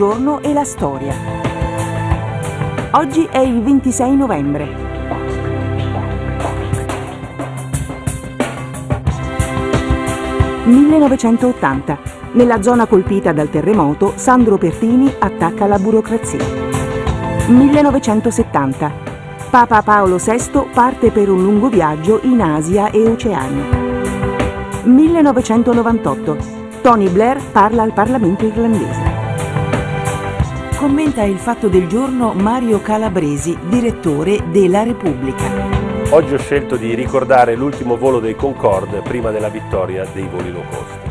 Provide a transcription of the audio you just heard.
giorno e la storia. Oggi è il 26 novembre. «1980. Nella zona colpita dal terremoto, Sandro Pertini attacca la burocrazia. 1970. Papa Paolo VI parte per un lungo viaggio in Asia e Oceania. 1998. Tony Blair parla al Parlamento irlandese. Commenta il fatto del giorno Mario Calabresi, direttore della Repubblica. Oggi ho scelto di ricordare l'ultimo volo dei Concorde prima della vittoria dei voli low cost.